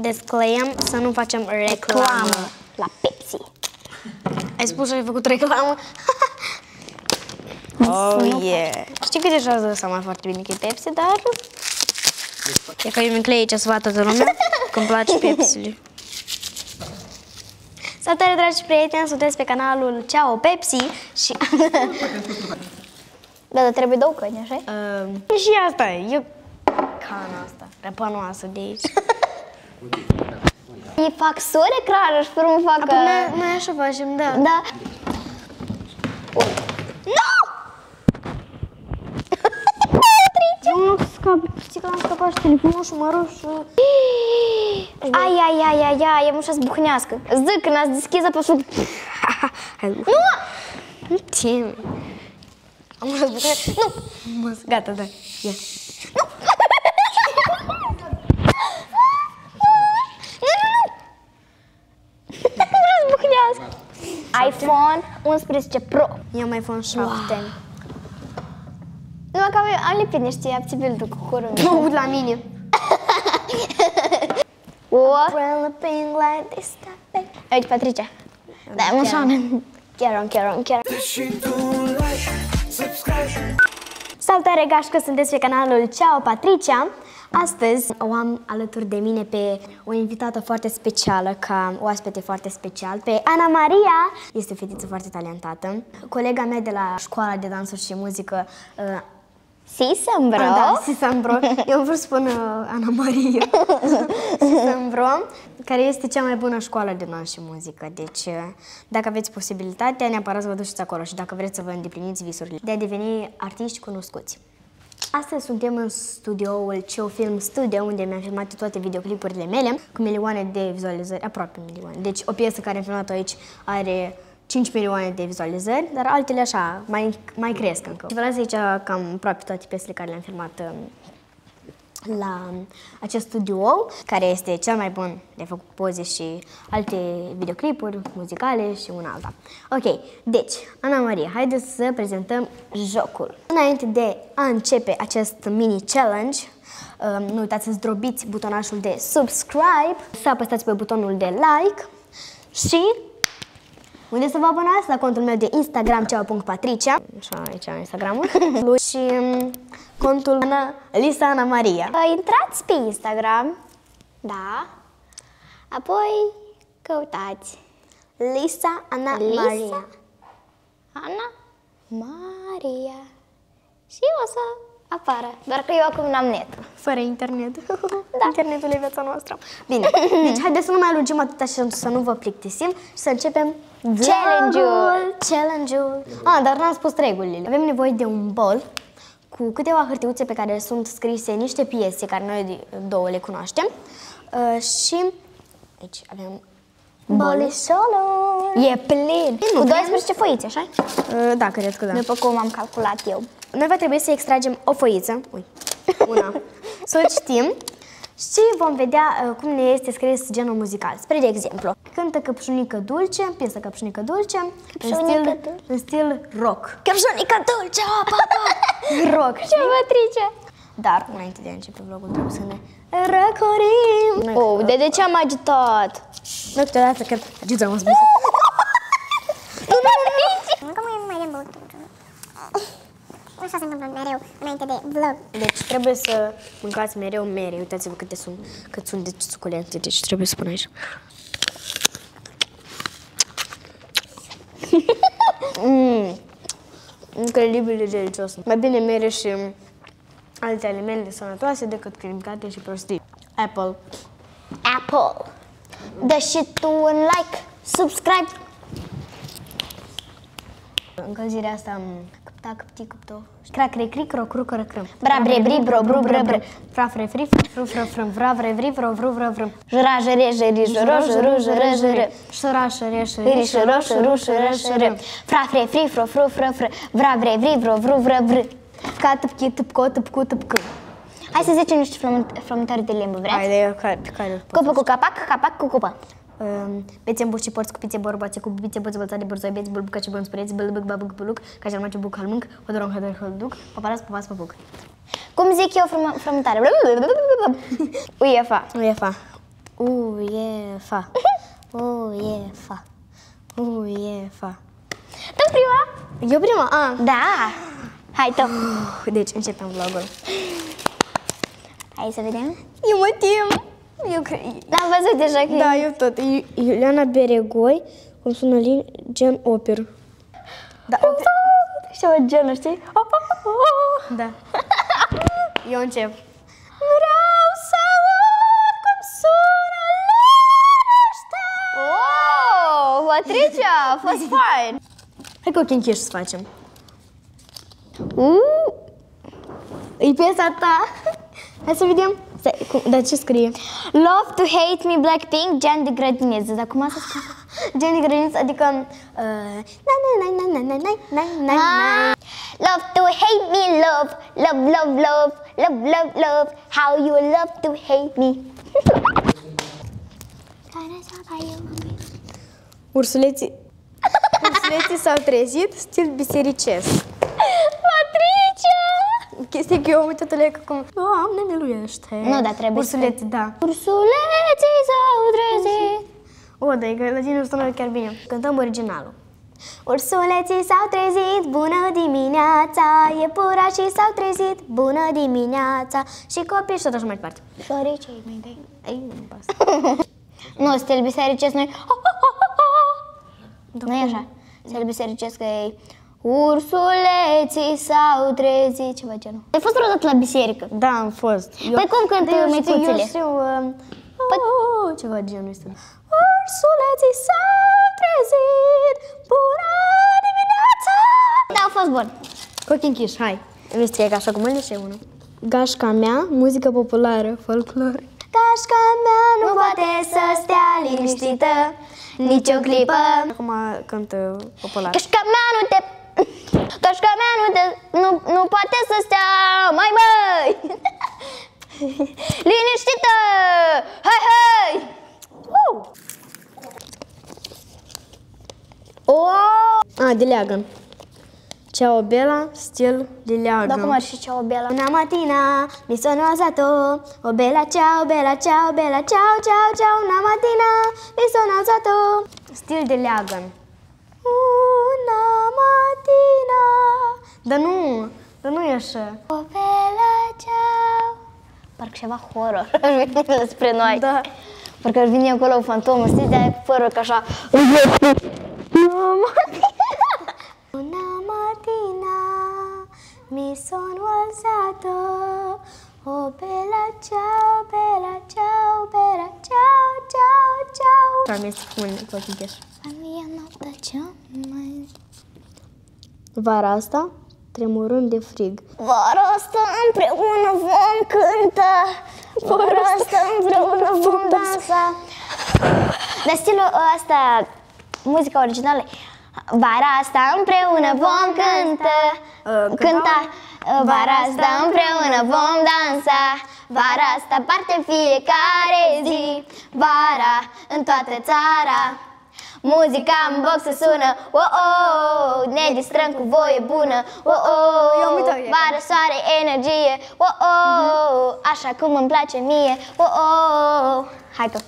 desclaim să nu facem reclamă. Reclamă la Pepsi. Ai spus și ai făcut reclamă? oh, yeah. Știi că deja îți dă seama foarte bine că e Pepsi, dar... E ca eu mi aici să vadă toată lumea că îmi place Pepsi-ul. Salutare, dragi prieteni! Sunteți pe canalul Ceau Pepsi și... Da, dar trebuie două căni, așa uh, și asta e. Eu... Cana asta, răpănoasă de aici. Ei fac sore ecranul și pe urmă fac... Apoi noi, noi așa facem, da. Da. Eu nu scap, știi că am scăpat și telefonul și mă și... Ai, ai, ai, ai, ai, e mușa să buhnească. Zic, când ați deschis apă și... Nu! Nu teme. Am mușa să buhnească. Nu! Mă, gata, da. Ia. buhnească. iPhone 11 Pro. Eu mai iPhone 7. Numai că am, am lipit niște aptibilul cu curul. Nu uit la mine. What? Umbrella being like this stuff. Uite, Patricia. Da, mă sună. Chiar on, chiar on, chiar on. Salutare gașcă, sunteți pe canalul Ciao Patricia. Astăzi o am alături de mine pe o invitată foarte specială, ca oaspete foarte special, pe Ana Maria. Este o fetiță foarte talentată. Colega mea de la școala de dansuri și muzică uh, Si, Sambro. Ah, da, Sisambro. Eu vreau să spun uh, Ana Maria. Sisambro, care este cea mai bună școală de dans și muzică. Deci, uh, dacă aveți posibilitatea, neapărat să vă duceți acolo și dacă vreți să vă îndepliniți visurile de a deveni artiști cunoscuți. Astăzi suntem în studioul Cio Film Studio, unde mi-am filmat toate videoclipurile mele, cu milioane de vizualizări, aproape milioane. Deci o piesă care am filmat aici are 5 milioane de vizualizări, dar altele așa, mai, mai cresc încă. Și vă las aici cam aproape toate piesele care le-am filmat um, la acest studio, care este cel mai bun de făcut poze și alte videoclipuri muzicale și una alta. Ok, deci, Ana Maria, haideți să prezentăm jocul. Înainte de a începe acest mini challenge, um, nu uitați să zdrobiți butonașul de subscribe, să apăsați pe butonul de like și unde să vă abonați la contul meu de Instagram, ceva.patricia, așa aici am Instagramul, și um, contul Ana, Lisa Ana Maria. Intrați pe Instagram, da, apoi căutați Lisa Ana Lisa Maria. Ana Maria și o să apară. Doar că eu acum n-am net. Fără internet. Da. Internetul e viața noastră. Bine, deci haideți să nu mai lungim atâta și să nu vă plictisim și să începem Challenge-ul. Challenge-ul. Ah, dar n-am spus regulile. Avem nevoie de un bol cu câteva hârtiuțe pe care sunt scrise niște piese care noi două le cunoaștem. Uh, și aici avem Bolisolo. E plin. Nu, Cu vrem? 12 foițe, așa? Uh, da, cred că da. După cum am calculat eu. Noi va trebui să extragem o foiță, ui, una, să o citim și vom vedea uh, cum ne este scris genul muzical. Spre de exemplu, cântă Căpșunică Dulce, piesă Căpșunică Dulce, în Căpșunică stil, Dulce. în stil rock. Căpșunică dulce, o, papa! rock, Ce știi? Patricia? Dar, înainte de a începe vlogul, trebuie să ne răcorim. Oh, de, de ce am agitat? Nu, câteodată că agităm, am spus. Cum e mai de mult? Așa se întâmplă mereu, înainte de vlog. Deci trebuie să mâncați mereu mere. Uitați-vă câte sunt, cât sunt de suculente, deci trebuie să spun aici. mm. Incredibil de delicios. Mai bine mere și alte alimente sănătoase decât chimicate și prostii. Apple. Apple. Dă și tu un like, subscribe. Încălzirea asta Так, птик, птох. Крак, рек, рик, рок, рук, рак, ръм. Бра, бре, бри, бро, бру, бра, бра. Фраф, реф, риф, руф, ръф, ръм. Вра, вре, ври, вро, вру, вра, връм. Жра, жере, жери, жро, жру, жре, жре. Шра, шре, шри, шро, шру, шре, шре. Фраф, реф, риф, ров, руф, ръф, Вра, вре, ври, вро, вру, вра, вр. Тъпка, тъпки, тъпко, тъпко, тъпко. Hai să zicem niște frământări de limbă, vreți? Haide, eu care, pe care... Cupă cu capac, capac cu cupă. бецем бурчи портск пите борбаце куб бите боц болтали борзой бец бул букачи бон спрец бул бук бабук булук кажар мачу бук халмук ходорон ходор ходук папарас папас папук Cum zic eu frum frământare? UEFA. UEFA. UEFA. UEFA. UEFA. Tu prima? Eu prima? A. Da. Hai, tu. Deci, începem vlogul. Hai să vedem. Eu mă tem. Eu cred... L-am văzut deja că Da, eu tot. Iu- Iuliana Beregoi, cum sună lin, gen oper. Da, eu cred- Și o genul, știi? da. Eu încep. Vreau să aud cum sună liniștea. Oh, Patricia, a fost fain. Hai cu ochii închiși să facem. Uh, E piesa ta. Hai să vedem. Stai, cum, dar ce scrie? love to hate me Blackpink, gen de grădiniță. Dar cum asta scrie? Gen de grădiniță, adică... Uh, na, na, na, na, na, na, na, na, na, na. Love to hate me, love, love, love, love, love, love, love. How you love to hate me. Ursuleții... Ursuleții s-au trezit, stil bisericesc. Patricia! Chestia că eu am uitat la cum... Doamne, miluiește! Nu, dar trebuie să- Ursuleții, da. Ursuleții s-au trezit. O, dar e că la tine sună chiar bine. Cântăm originalul. Ursuleții s-au trezit, bună dimineața, iepurașii s-au trezit, bună dimineața și copii și tot așa mai departe. Șoricei mai dai. Ei, nu-mi pasă. Nu, stil bisericesc noi. Nu e așa. Stil bisericesc că e Ursuleții s-au trezit, ceva genul. Ai fost vreodată la biserică? Da, am fost. Eu, Păi cum cântă eu știu, micuțele? eu știu, um, oh, ceva de genul ăsta. Ursuleții s-au trezit, bună dimineața! Da, a fost bun. Cu ochii închiși, hai. Mi se ca așa cum îl și unul. Gașca mea, muzică populară, folclor. Gașca mea nu, nu poate să stea liniștită nicio clipă. Acum cântă popular. Cașca mea nu te... Cașca mea nu te... Nu, nu poate să stea mai mai. Liniștită! Hai, hai! Uh! Oh! A, de leagăn. Ciao Bella, stil de leagăn. Dar cum ar fi cea o bela? Una mattina mi sono alzato, oh bella ciao, bella ciao, bella ciao, ciao, ciao, una mattina mi sono alzato. Stil de leagăn. Una mattina. Dar nu, dar nu e așa. O bela ciao. Parcă ceva horror ar veni spre noi. Da. Parcă ar veni acolo o fantomă, știți, de aia cu părul ca așa. Una mattina mi sono alzato, oh bella ciao, bella ciao, bella ciao, ciao, ciao. Dar mi-este cu mâine, cu ochii închiși. Mia noaptea cea mai... Vara asta, tremurând de frig. Vara asta împreună vom cânta, vara asta împreună vom dansa. Dar stilul ăsta, muzica originală, vara asta împreună vom cânta, Uh, cânta, vara asta împreună vom dansa, vara asta parte fiecare zi, vara în toată țara. Muzica în box se sună, oh, oh, ne distrăm cu voie bună, oh, Eu am oh, uitat, vară, soare, energie, oh, oh, așa cum îmi place mie, oh, oh. Hai tu.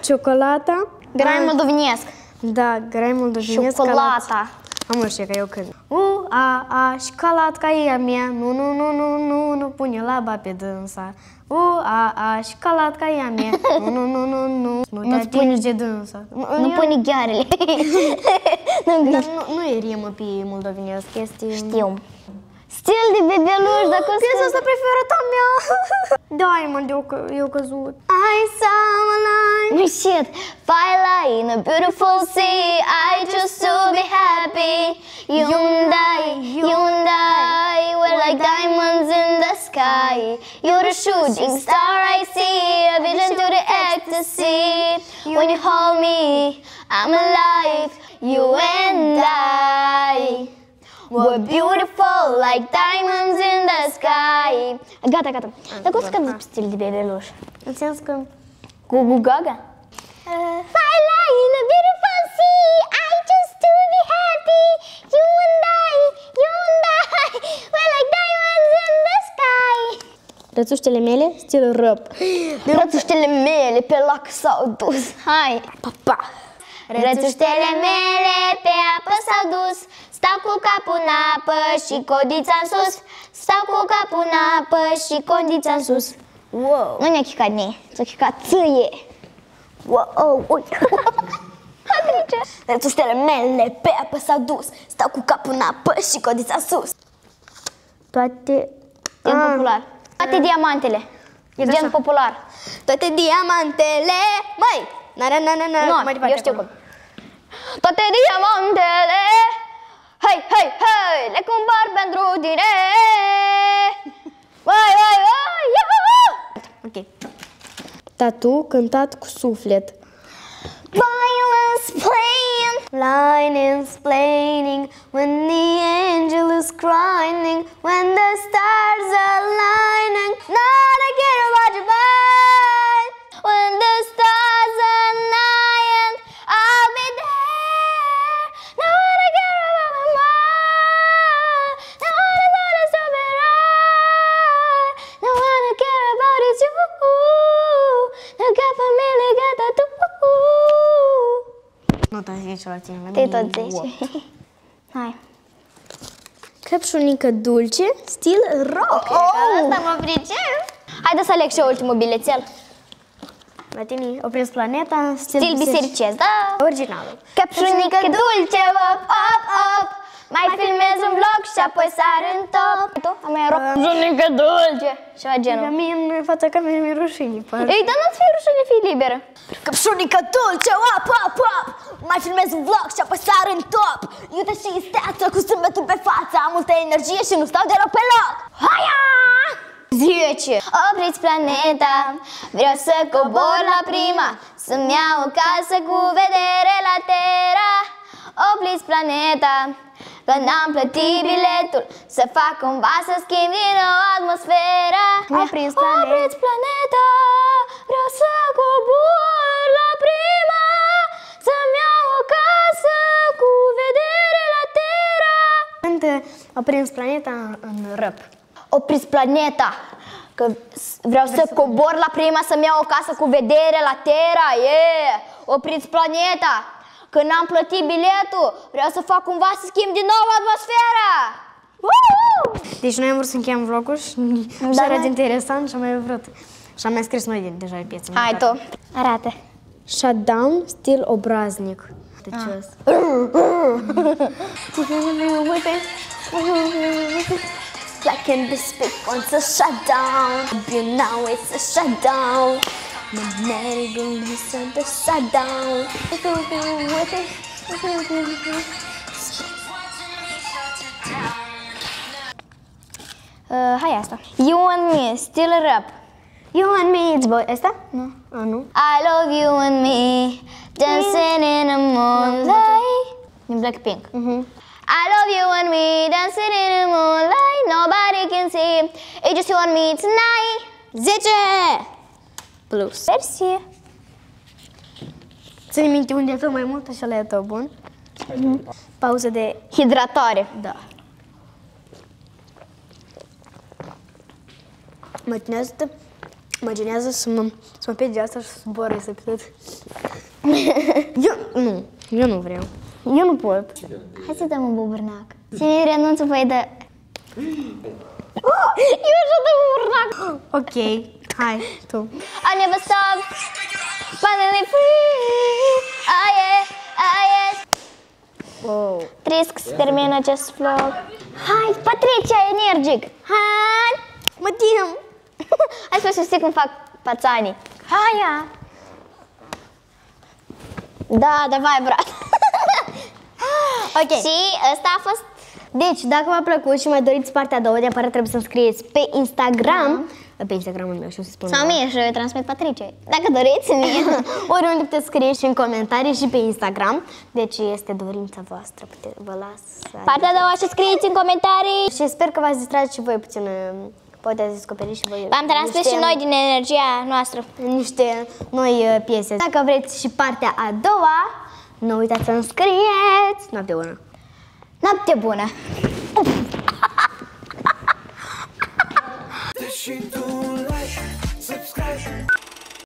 Ciocolata. Grai moldovenesc. Da, grai moldovenesc. Ciocolata. Am nu știu că eu cânt. U, a, a, șocolatca e a mea, nu, nu, nu, nu, nu, nu pune laba pe dânsa. U, a, a, șocolatca e a mea, nu, nu, nu, nu, nu, nu te Nu-ți atingi de dânsa. Nu eu- pune ghearele. nu Dar nu, nu e rimă pe moldovenesc, este... știu. Stil de bebeluș, dacă Piesa asta preferată a mea. Diamond, eu, eu căzut. I saw a line. Shit, Fire in a beautiful sea, I choose to be happy. Hyundai, Hyundai, we're like diamonds in the sky. You're a shooting star I see, a vision to the ecstasy. When you hold me, I'm alive, you and I. We're beautiful like diamonds in the sky. Gata, gata. Ah, Dar cum să cânt stil de bebeluș? În sens că... Cu Gu Gaga? Uh, Fire in a beautiful sea, I choose to be happy. You and I, you and I, we're like diamonds in the sky. Rățuștele mele, stil răp. Rățuștele mele pe lac s-au dus. Hai! Pa, pa. Rățuștele mele pe apă s-au dus cu capul în apă și codița în sus Stau cu capul în apă și codița în sus Wow. Nu ne-a chicat mie, ți-a chicat ție Wow, ui Patricia Rățuștele mele pe apă s-au dus. Stau cu capul în apă și codița sus. Toate... Gen Ah, popular Toate diamantele E Gen așa. popular Toate diamantele... Măi! Na, na, na, na, na. Nu, mai departe eu știu acolo. cum Toate diamantele Hei, hei, hei Le cumpăr pentru tine Vai, vai, vai, iuhu! Ok. Tatu cântat cu suflet. Violence playing Line is explaining when the angel is crying, when the stars are aligning. Not a care about your 10 ținem. Te tot 10. Hai. Căpșunică dulce, stil rock. Okay, oh! Asta mă pricep. Haide să aleg și eu ultimul bilețel. La tine opresc planeta, stil, stil bisericesc, da? Originalul. Căpșunică dulce, vă pop! Mai filmez un vlog și apoi sar în top. Tu? Am mai rog Căpșunică dulce. Ceva Că genul mie în fața camerei mi-e rușine. pare. Ei, dar nu-ți fie rușine, fii liberă. Căpșunică dulce, op, op, op. Mai filmez un vlog și apoi sar în top. Iute și isteață cu zâmbetul pe față. Am multă energie și nu stau deloc pe loc. Haia! 10 Opriți planeta. Vreau să cobor la prima. Să-mi iau o casă cu vedere la Terra Opriți planeta Că n-am plătit biletul Să fac cumva să schimb din nou atmosfera Opriți planeta. Opriți planeta Vreau să cobor la prima Să-mi iau o casă cu vedere la Terra Când a prins planeta în răp. opriți planeta Că s- vreau să cobor la prima să-mi iau o casă cu vedere la Terra yeah! Opriți planeta Că n-am plătit biletul Vreau să fac cumva să schimb din nou atmosfera Woohoo! Deci noi am vrut să încheiem vlogul și da, Da, era da. interesant și am mai vrut. Și am mai scris noi de- deja piețe. Hai tu, arată Shutdown, stil obraznic. Deci Ah. ăsta. Like in this big one's a shutdown. You know it's a shutdown. Magnetic release and the shutdown. uh, Hai asta You and me, still a rap You and me, it's boy. Asta? Nu. A, nu. I love you and me Dancing in the moonlight Din Blackpink I love you and me Dancing in the moonlight Nobody can see It's just you and me tonight 10! Plus. Mersi Ține minte unde e tot mai mult, așa la e tot bun. Pauză de... Hidratare Da. Imaginează Imaginează să mă, să mă pe asta și să zboare să plăt. Eu, nu, eu nu vreau. Eu nu pot. Hai să dăm un buburnac Ține renunță voi de Eu așa dăm un buburnac Ok, hai, tu. I never stop. Finally free. Ah yeah, ah yeah. Wow. Trist să termin acest vlog. Hai, Patricia, energic. Hai. Mă tem. Hai să știi cum fac pațanii. Haia Da, da, vai, brat Ok. Și ăsta a fost Deci, dacă v-a plăcut și mai doriți partea a doua, neapărat trebuie să-mi scrieți pe Instagram, pe Instagramul meu și o să spun Sau mie și eu transmit Patricia Dacă doriți mie Oriunde puteți scrie și în comentarii și pe Instagram. Deci este dorința voastră, Pute- vă las. să- Partea a doua și scrieți în comentarii Și sper că v-ați distrat și voi puțin, uh, poate ați descoperit și voi V-am transmis niște- și noi din energia noastră niște noi uh, piese. Dacă vreți și partea a doua, nu uitați să-mi scrieți. Noapte bună! Noapte bună! she do like, subscribe.